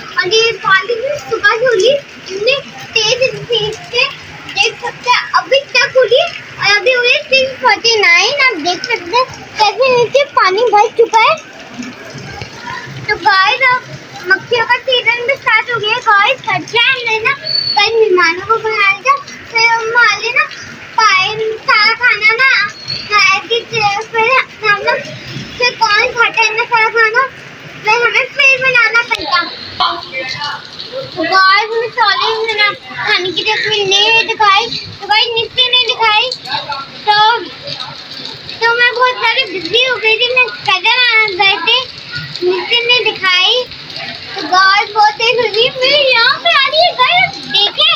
और ये फाल्टी सुबह से की तस्वीर नहीं दिखाई तो भाई निश्चय नहीं दिखाई। तो तो मैं बहुत सारी बिज़ी हो गई थी, मैं कदम आ गए थे। निश्चय ने दिखाई। तो गाइस, बहुत तेज हो रही मेरे यहाँ पे आ रही है, गाइस, देखे।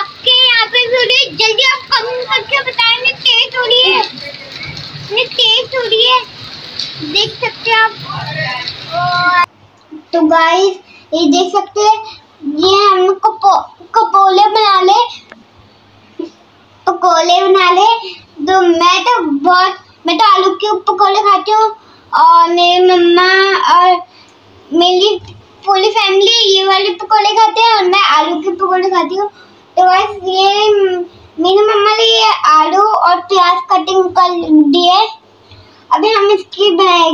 आपके यहाँ पे है जल्दी आप कमेंट करके बताएँगे तेज हो रही है। इतनी तेज हो रही है। देख सकते हैं आप। तो गाइस, ये देख सकते हैं ये हम कपो बना ले। पकोले बना ले। तो मैं तो बहुत, मैं तो आलू के पकोले खाती हूँ। और मेरी मम्मा और मेरी पूरी फैमिली ये वाले पकोड़े खाते हैं और मैं आलू के पकोड़े खाती हूँ। तो बस ये, मेरी मम्मा ने ये आलू और प्याज कटिंग कर दिए। अभी हम इसकी बनाए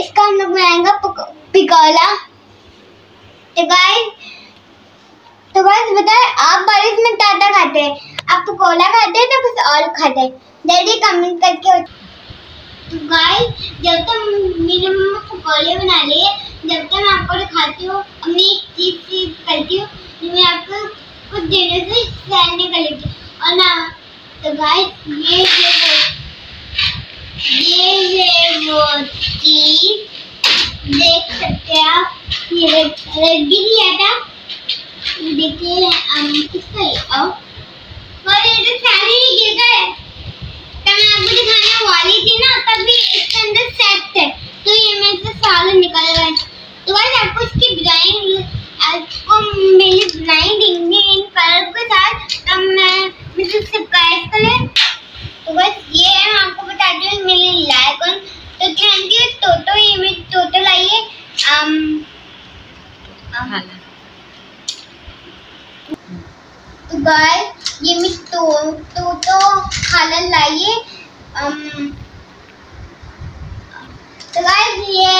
इसका हम लोग बनाएँगे पिकोला। तो गाइस तो गाइस बताए आप बारिश में क्या खाते हैं? आप पकोड़ा खाते हैं तो कुछ और खाते हैं? जल्दी कमेंट करके तो गाइस जब तक मेरी मम्मा पकोड़े बना लिए जब तक मैं आपको दिखाती हूँ, मैं एक चीज़ चीज़ करती हूँ जो मैं आपको कुछ दिनों से शेयर नहीं कर लेती और ना तो गाइस ये वो ये है वो चीज़, देख सकते हैं आप, ये रद्दी दिया था। देखिए, हम किसका है और ये तो सारे ही गिर गए तब मैं आपको दिखाने वाली थी ना तभी इसके अंदर सेट थे। तो ये मेरे से सारे निकल गए तो आज आपको इसकी डिज़ाइन आपको मेरी डिज़ाइन देंगे इन कलर के साथ, तब मैं मुझे सब्सक्राइब करें तो बस ये है, मैं आपको बताती हूँ, मेरी लाइक ऑन तो थैंक यू टोटो ये मेरी टोटो लाइए तो गाइस ये मैं तो तो तो खाना लाइए। तो गाइस, ये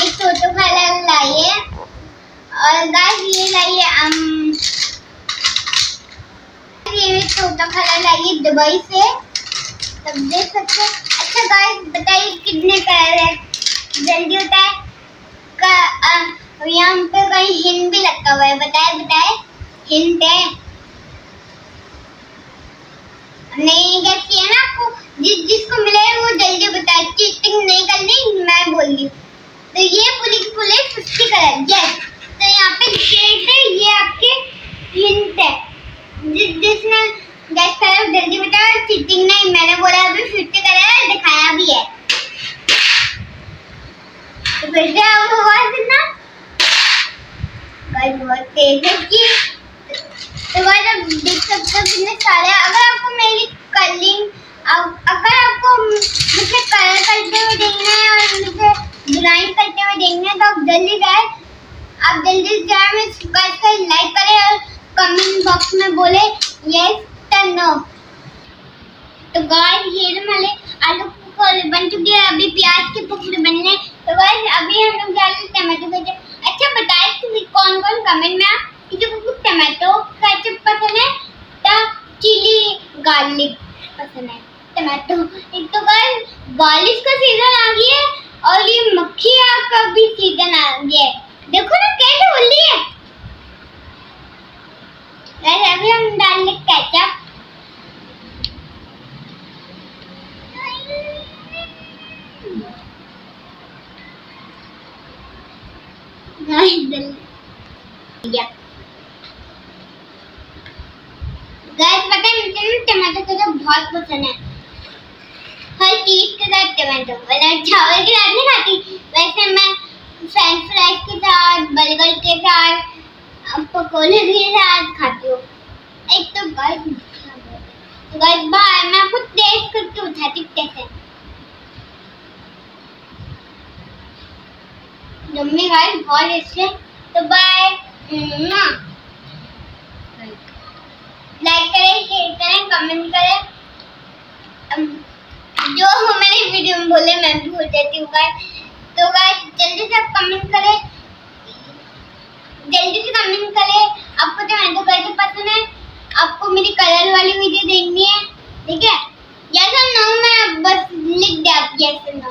ये छोटो खाना लाइए। और गाइस, ये लाइए um ये मैं छोटा खाना लाइए दुबई से। तब देख सकते अच्छा गाइस, बताइए कितने कलर है? जल्दी बताए। का यहाँ पे कहीं हिंद भी लगा हुआ है। बताए बताए। हिंद है नहीं जैसी है ना, आपको जिस, जिसको मिले वो जल्दी बताए। चीटिंग नहीं करनी मैं बोल रही तो ये की पूरी फिफ्टी कलर यस तो यहाँ पे डेट है, ये आपके हिंट है। जिस, जिसने गैस कलर जल्दी बताया चीटिंग नहीं, मैंने बोला अभी फिफ्टी कलर दिखाया भी है। तो फिर से आवाज़ गाइस बहुत तेज है कि तो गाइस आप देख सकते हो कितने सारे अगर आपको मेरी कलिंग अगर आपको मुझे कलर करते हुए देखना है और मुझे ड्राइंग करते हुए देखना है तो आप जल्दी जाए। आप जल्दी जाए मैं गाइस का लाइक करें और कमेंट बॉक्स में बोले यस या नो तो गाइस ये हमारे आलू पकौड़े बन चुके हैं, अभी प्याज के पकौड़े बनने तो गाइस अभी हम लोग डाल टमाटो के अच्छा बताए कि कौन कौन कमेंट में आप किसी को टमाटो केचप पसंद है या चिली गार्लिक पसंद है। टमाटो। एक तो गाइस बारिश का सीज़न आ गया है और ये मक्खी आग का भी सीज़न आ गया है। देखो ना, कैसे बोल रही है अभी हम डालने केचप पता है मुझे टमाटो तो बहुत पसंद है। हर चीज़ के साथ टमाटो मतलब चावल के साथ नहीं खाती। वैसे मैं फ्रेंच फ्राइज के साथ बर्गर के साथ पकौड़े के साथ खाती हूँ। एक तो गाइस तो गाइस बाय मैं आपको टेस्ट करके उठाती हूँ कैसे। जम्मी गाइस बहुत अच्छे। तो बाय लाइक करें शेयर करें कमेंट करें। जो मैंने वीडियो में बोले, मैं भी भूल जाती हूँ गाइस तो गाइस जल्दी से कमेंट करें। जल्दी से कमेंट करें। आपको टमाटो कैसे पसंद है। आपको मेरी कलर वाली वीडियो देखनी है। ठीक है? यस और नो मैं बस लिख दे आप यस और नो